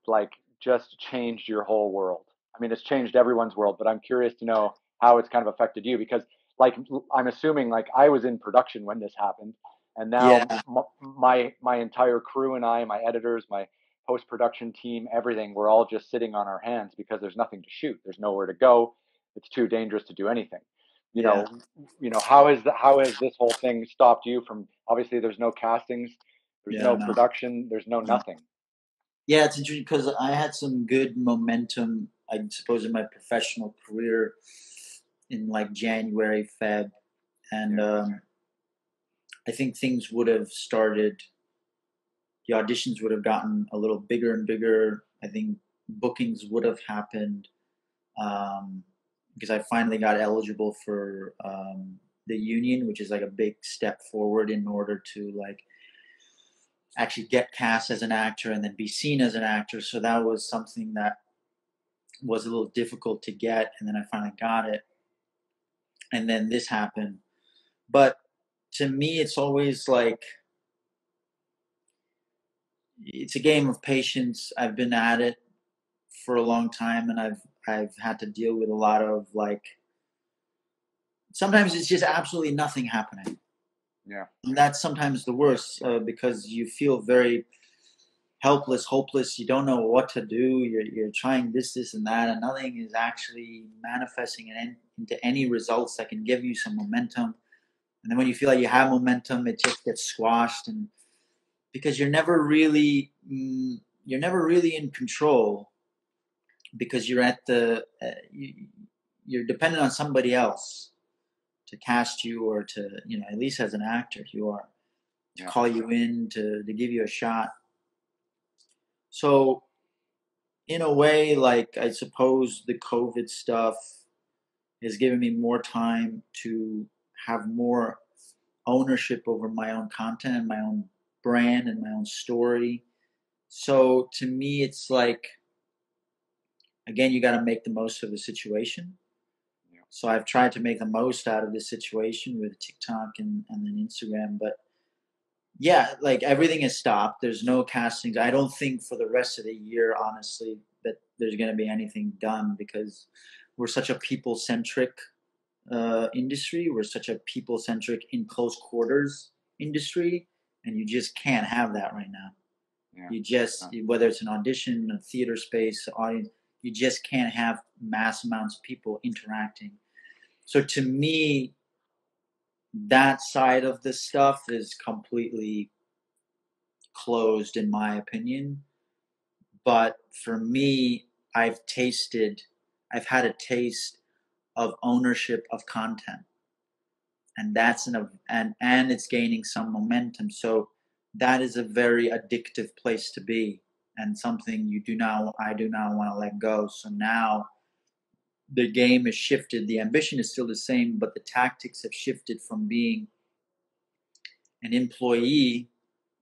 like just changed your whole world? I mean, it's changed everyone's world, but I'm curious to know how it's kind of affected you because like I'm assuming like I was in production when this happened, and now yeah. my my entire crew and I, my editors, my post production team, everything, we're all just sitting on our hands because there's nothing to shoot. There's nowhere to go. It's too dangerous to do anything. You yeah. know, you know how is the, how has this whole thing stopped you from? Obviously, there's no castings, there's yeah, no, no, production, there's no nothing. Yeah, it's interesting because I had some good momentum, I suppose, in my professional career in like January, Feb, and um, I think things would have started. The auditions would have gotten a little bigger and bigger. I think bookings would have happened um, because I finally got eligible for um, the union, which is like a big step forward in order to like actually get cast as an actor and then be seen as an actor. So that was something that was a little difficult to get, and then I finally got it and then this happened. But to me, it's always like it's a game of patience. I've been at it for a long time, and I've I've had to deal with a lot of like. Sometimes it's just absolutely nothing happening. Yeah, and that's sometimes the worst uh, because you feel very helpless, hopeless. You don't know what to do. You're, you're trying this, this, and that, and nothing is actually manifesting in, into any results that can give you some momentum. And then when you feel like you have momentum, it just gets squashed, and because you're never really mm, you're never really in control because you're at the uh, you, you're dependent on somebody else to cast you or to you know at least as an actor you are to yeah. call you in to to give you a shot so, in a way, like I suppose the COVID stuff has given me more time to have more ownership over my own content and my own brand and my own story. So to me, it's like, again, you got to make the most of the situation. So I've tried to make the most out of this situation with TikTok and, and then Instagram, but yeah, like everything is stopped. There's no castings. I don't think for the rest of the year, honestly, that there's going to be anything done because we're such a people centric uh, industry. We're such a people centric in close quarters industry, and you just can't have that right now. Yeah. You just whether it's an audition, a theater space, audience, you just can't have mass amounts of people interacting. So to me, that side of the stuff is completely closed in my opinion. But for me i've tasted i've had a taste of ownership of content. And that's an and and it's gaining some momentum. So that is a very addictive place to be and something you do not i do not want to let go so now the game has shifted. The ambition is still the same, but the tactics have shifted from being an employee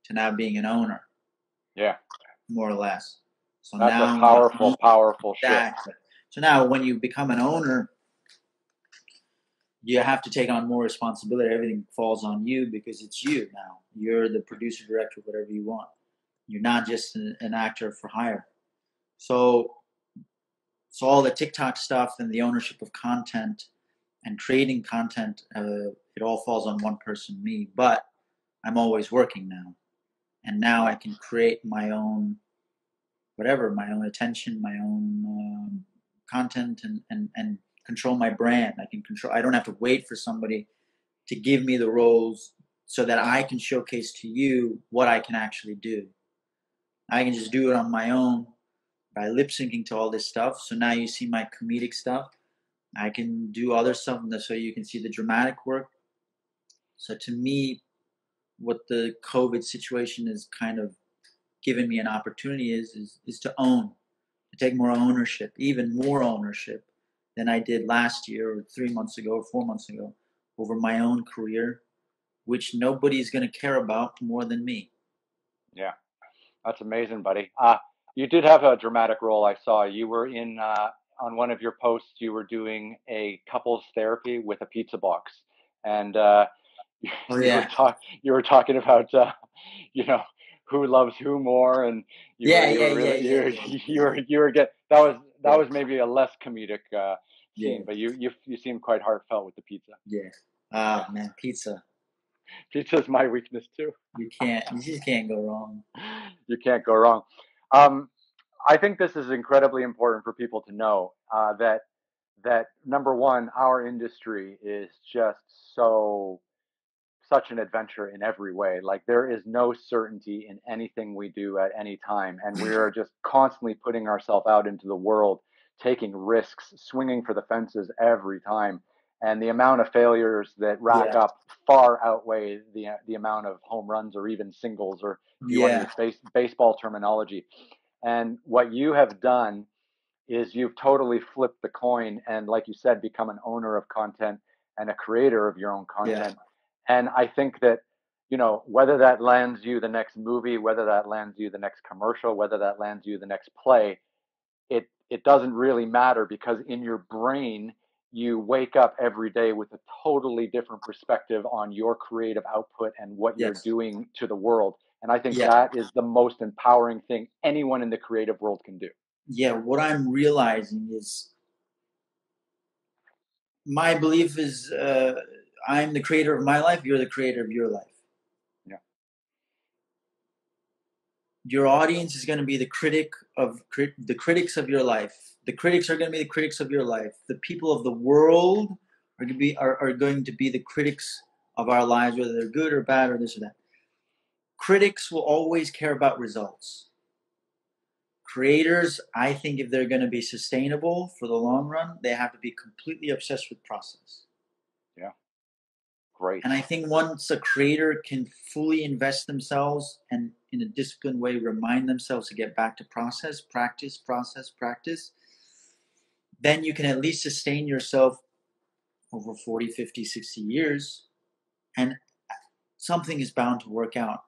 to now being an owner. Yeah. More or less. So That's now, a powerful, powerful exactly. shift. So now when you become an owner, you have to take on more responsibility. Everything falls on you because it's you now. You're the producer, director, whatever you want. You're not just an, an actor for hire. So so all the TikTok stuff and the ownership of content and creating content, uh, it all falls on one person, me. But I'm always working now, and now I can create my own, whatever, my own attention, my own um, content, and and and control my brand. I can control. I don't have to wait for somebody to give me the roles so that I can showcase to you what I can actually do. I can just do it on my own by lip syncing to all this stuff. So now you see my comedic stuff. I can do other stuff so you can see the dramatic work. So to me, what the COVID situation is kind of given me an opportunity is, is is to own, to take more ownership, even more ownership than I did last year or three months ago or four months ago over my own career, which nobody's going to care about more than me. Yeah, that's amazing, buddy. Uh, you did have a dramatic role. I saw you were in uh, on one of your posts. You were doing a couples therapy with a pizza box, and uh, *laughs* oh, yeah. you, were talk- you were talking about uh, you know who loves who more, and you yeah, were, you yeah, were really, yeah, you, yeah, *laughs* you were you were get that was that was maybe a less comedic uh, yeah. but you you you seem quite heartfelt with the pizza. Yeah. Ah man, pizza. *laughs* Pizza is my weakness too. You can't. You just can't go wrong. You can't go wrong. Um, I think this is incredibly important for people to know uh, that that number one, our industry is just so such an adventure in every way. Like there is no certainty in anything we do at any time, and we are just *laughs* constantly putting ourselves out into the world, taking risks, swinging for the fences every time. And the amount of failures that rack yeah. up far outweigh the the amount of home runs or even singles or you yeah. want to use base, baseball terminology. And what you have done is you've totally flipped the coin and, like you said, become an owner of content and a creator of your own content. Yeah. And I think that, you know, whether that lands you the next movie, whether that lands you the next commercial, whether that lands you the next play, it it doesn't really matter because in your brain you wake up every day with a totally different perspective on your creative output and what yes. you're doing to the world. And I think yeah. that is the most empowering thing anyone in the creative world can do. Yeah, what I'm realizing is my belief is uh, I'm the creator of my life, you're the creator of your life. Yeah. Your audience is going to be the critic of the critics of your life. The critics are going to be the critics of your life. The people of the world are going to be are, are going to be the critics of our lives, whether they're good or bad or this or that critics will always care about results. Creators, I think if they're going to be sustainable for the long run, they have to be completely obsessed with process. Yeah. Great. And I think once a creator can fully invest themselves and in a disciplined way remind themselves to get back to process, practice, process, practice, then you can at least sustain yourself over 40, 50, 60 years and something is bound to work out.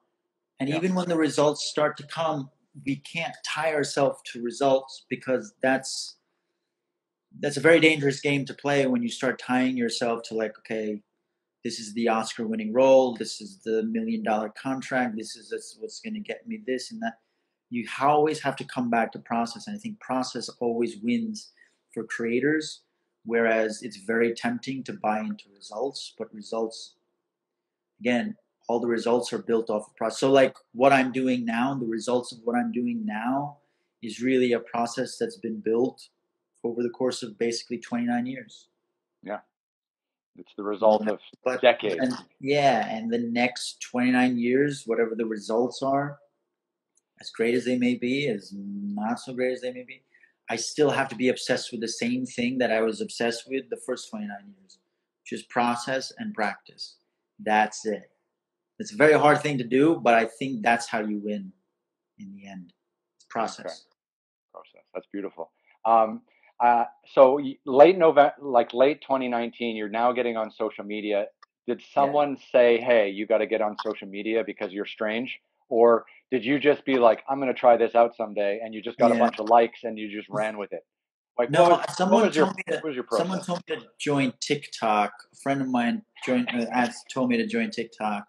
And yeah. even when the results start to come, we can't tie ourselves to results because that's that's a very dangerous game to play when you start tying yourself to like, okay, this is the Oscar winning role, this is the million dollar contract, this is this, what's going to get me this and that. You always have to come back to process. And I think process always wins for creators, whereas it's very tempting to buy into results, but results, again, all the results are built off of process. So like what I'm doing now, the results of what I'm doing now is really a process that's been built over the course of basically 29 years. Yeah. It's the result of *laughs* but, decades. And, yeah, and the next 29 years, whatever the results are, as great as they may be, as not so great as they may be, I still have to be obsessed with the same thing that I was obsessed with the first 29 years, which is process and practice. That's it. It's a very hard thing to do, but I think that's how you win in the end. It's process. Process. That's beautiful. Um, uh, so late November, like late 2019, you're now getting on social media. Did someone yeah. say, "Hey, you got to get on social media because you're strange," or did you just be like, "I'm going to try this out someday," and you just got yeah. a bunch of likes and you just ran with it? Like, no, was, someone told your, me to, someone told me to join TikTok. A friend of mine joined, uh, told me to join TikTok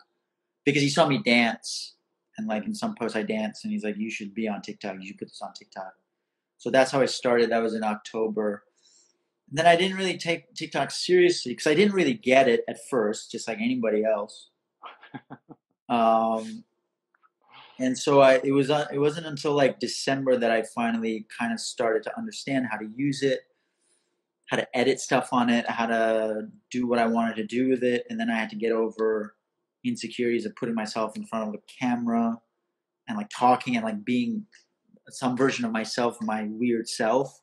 because he saw me dance and like in some posts I dance and he's like, you should be on TikTok. You should put this on TikTok. So that's how I started. That was in October. And then I didn't really take TikTok seriously because I didn't really get it at first, just like anybody else. *laughs* um, and so I, it was uh, it wasn't until like December that I finally kind of started to understand how to use it, how to edit stuff on it, how to do what I wanted to do with it, and then I had to get over insecurities of putting myself in front of a camera and like talking and like being some version of myself, my weird self,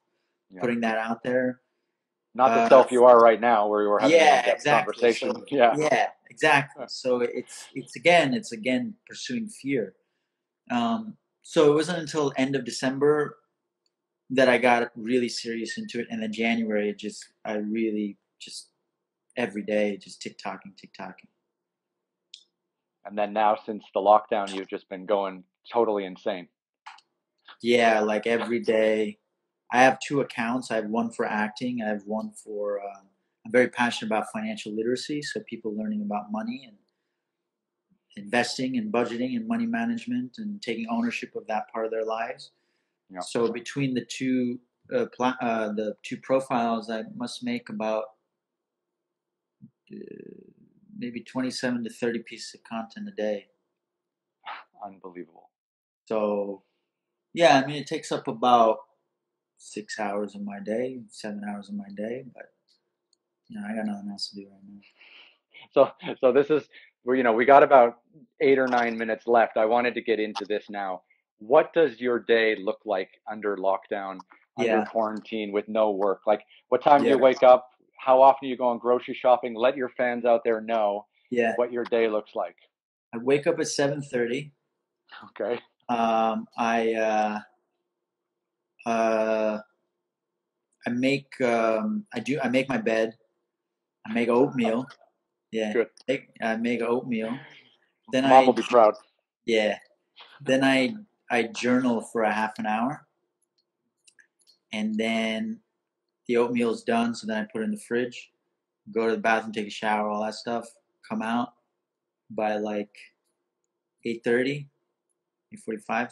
yeah. putting that out there. Not the uh, self you are right now, where you were having yeah, exactly. conversation. So, *laughs* yeah, yeah, exactly. So it's it's again, it's again pursuing fear. Um, so it wasn't until end of December that I got really serious into it, and then January, just I really just every day just tick tocking, tick tocking. And then now, since the lockdown, you've just been going totally insane. Yeah, like every day. I have two accounts. I have one for acting. I have one for. Uh, I'm very passionate about financial literacy, so people learning about money and investing and budgeting and money management and taking ownership of that part of their lives. Yeah. So between the two uh, pla- uh, the two profiles, I must make about uh, maybe 27 to 30 pieces of content a day. Unbelievable. So, yeah, I mean, it takes up about six hours of my day, seven hours of my day, but you know, I got nothing else to do right now. So, so this is you know we got about eight or nine minutes left. I wanted to get into this now. What does your day look like under lockdown, under Yeah. quarantine, with no work? Like, what time do you wake up? How often are you going grocery shopping? Let your fans out there know Yeah, what your day looks like. I wake up at 7:30. Okay. Um, I uh, uh, I make um, I do I make my bed. I make oatmeal. Yeah, Good. Make, I uh, make oatmeal. Then Mom I will be proud. yeah. Then I I journal for a half an hour, and then the oatmeal's done. So then I put it in the fridge. Go to the bathroom, take a shower, all that stuff. Come out by like 8.30, 8.45.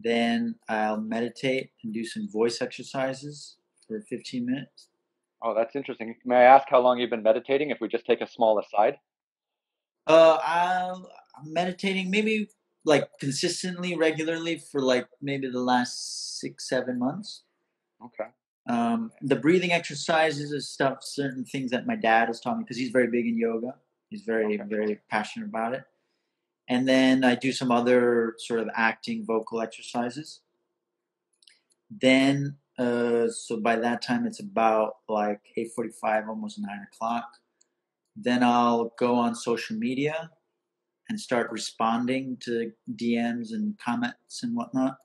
Then I'll meditate and do some voice exercises for 15 minutes. Oh, that's interesting. May I ask how long you've been meditating? If we just take a small aside. Uh, I'm meditating maybe like consistently, regularly for like maybe the last six, seven months. Okay. Um, the breathing exercises and stuff, certain things that my dad has taught me because he's very big in yoga. He's very, Okay. very passionate about it. And then I do some other sort of acting, vocal exercises. Then, uh, so by that time it's about like eight forty-five, almost nine o'clock. Then I'll go on social media and start responding to DMs and comments and whatnot.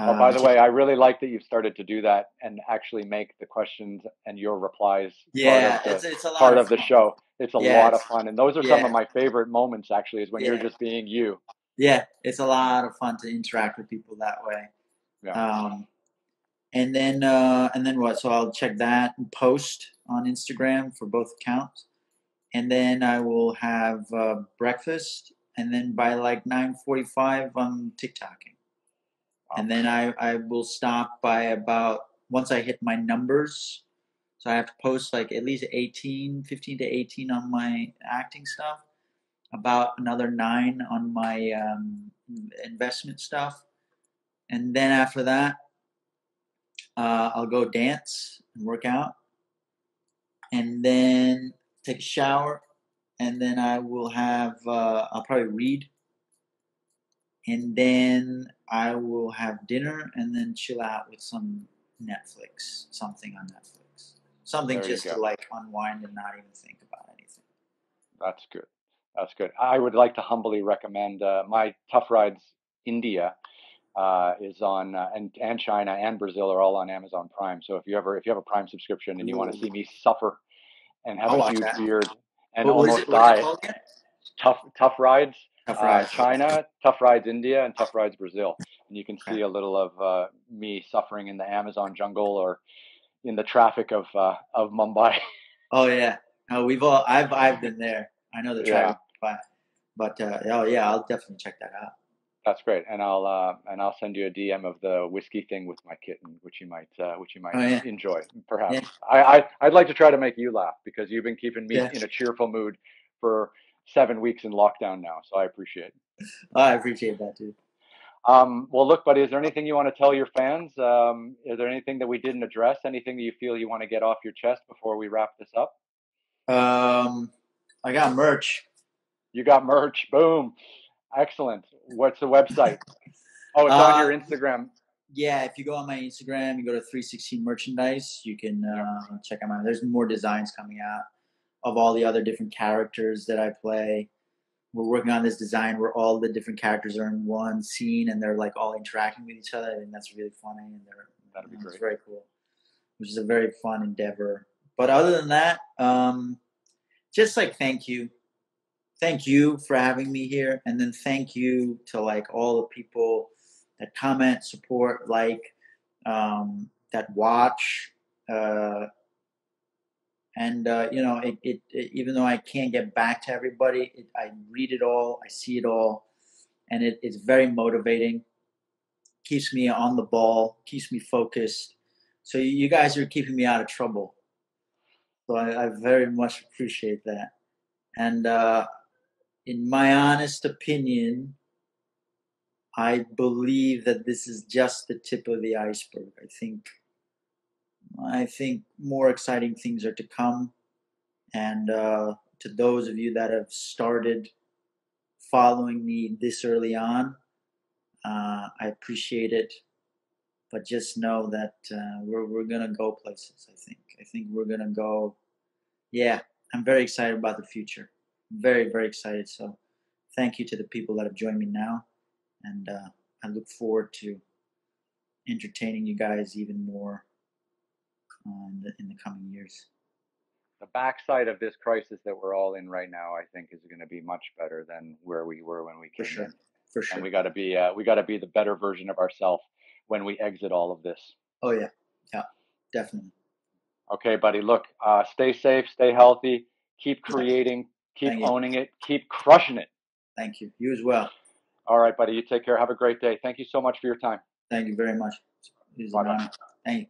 Oh, by Um, the way, I really like that you've started to do that and actually make the questions and your replies yeah, part of it's, the, it's a lot part of of the show. It's a Yeah, lot of fun, and those are some of my favorite moments. Actually, is when you're just being you. Yeah, it's a lot of fun to interact with people that way. Yeah. Um, and then uh, and then what? So I'll check that and post on Instagram for both accounts, and then I will have uh, breakfast, and then by like nine forty-five, I'm TikToking, and then I I will stop by about once I hit my numbers. So I have to post like at least 18, 15 to 18 on my acting stuff, about another nine on my um, investment stuff. And then after that, uh, I'll go dance and work out. And then take a shower. And then I will have, uh, I'll probably read. And then I will have dinner and then chill out with some Netflix, something on Netflix. Something There just to like unwind and not even think about anything. That's good. That's good. I would like to humbly recommend uh, my Tough Rides India uh, is on, uh, and and China and Brazil are all on Amazon Prime. So if you ever if you have a Prime subscription and you want to see me suffer and have I'll a huge that. beard and What almost it, what is it die, tough tough rides. Tough uh, China, Tough Rides India, and Tough Rides Brazil. And you can see a little of uh, me suffering in the Amazon jungle or in the traffic of uh, of Mumbai. Oh yeah. No, we've all. I've I've been there. I know the Yeah. traffic, but but uh, oh yeah, I'll definitely check that out. That's great, and I'll uh, and I'll send you a DM of the whiskey thing with my kitten, which you might uh, which you might Oh, yeah. enjoy. Perhaps Yeah. I, I I'd like to try to make you laugh because you've been keeping me Yeah. in a cheerful mood for seven weeks in lockdown now, so I appreciate. it. Oh, I appreciate that too. Um, well, look, buddy, is there anything you want to tell your fans? Um, is there anything that we didn't address? Anything that you feel you want to get off your chest before we wrap this up? Um, I got merch. You got merch. Boom. Excellent. What's the website? *laughs* Oh, it's on your Uh, Instagram. Yeah, if you go on my Instagram, you go to 316 merchandise. You can uh, check them out. There's more designs coming out of all the other different characters that I play. We're working on this design where all the different characters are in one scene and they're like all interacting with each other, and that's really funny. And they're That'd be It's great. very cool, which is a very fun endeavor. But other than that, um, just like thank you, thank you for having me here, and then thank you to like all the people that comment, support, like, um, that watch, uh, and uh, you know, it, it, it even though I can't get back to everybody, it, I read it all, I see it all, and it, it's very motivating keeps me on the ball, keeps me focused. So you guys are keeping me out of trouble. So I, I very much appreciate that. And uh, in my honest opinion, I believe that this is just the tip of the iceberg. I think I think more exciting things are to come. And uh, to those of you that have started following me this early on, uh, I appreciate it. But just know that uh, we're we're gonna go places. I think. I think we're gonna go. Yeah, I'm very excited about the future. Very very excited. So, thank you to the people that have joined me now and uh, I look forward to entertaining you guys even more uh, in, the, in the coming years. The backside of this crisis that we're all in right now, I think, is going to be much better than where we were when we came For sure. in. For sure. And we got to be uh, we got to be the better version of ourselves when we exit all of this. Oh yeah, yeah, definitely. Okay, buddy. Look, uh, stay safe, stay healthy, keep creating, keep Thank you. owning it, keep crushing it. Thank you. You as well. All right, buddy. You take care. Have a great day. Thank you so much for your time. Thank you very much. It is an Bye-bye. Thank you.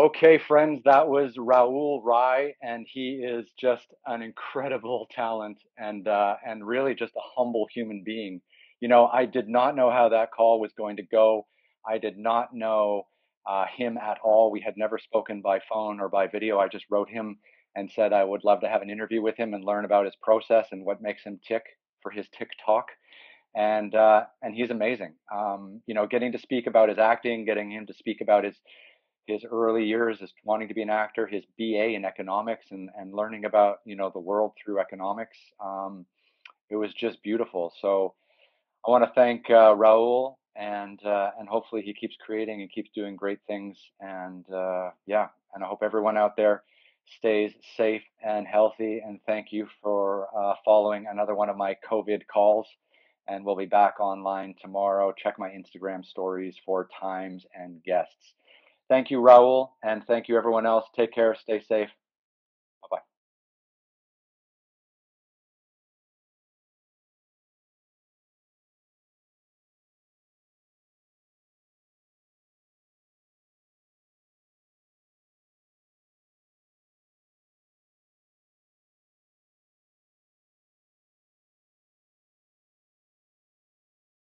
Okay, friends, that was Rahul Rai, and he is just an incredible talent and uh, and really just a humble human being. You know, I did not know how that call was going to go. I did not know uh, him at all. We had never spoken by phone or by video. I just wrote him and said I would love to have an interview with him and learn about his process and what makes him tick for his TikTok. And uh, and he's amazing. Um, you know, getting to speak about his acting, getting him to speak about his his early years as wanting to be an actor, his BA in economics, and and learning about you know the world through economics. Um, it was just beautiful. So I want to thank uh, Rahul, and uh, and hopefully he keeps creating and keeps doing great things. And uh, yeah, and I hope everyone out there stays safe and healthy. And thank you for uh, following another one of my COVID calls. And we'll be back online tomorrow. Check my Instagram stories for times and guests. Thank you, Rahul, and thank you, everyone else. Take care, stay safe.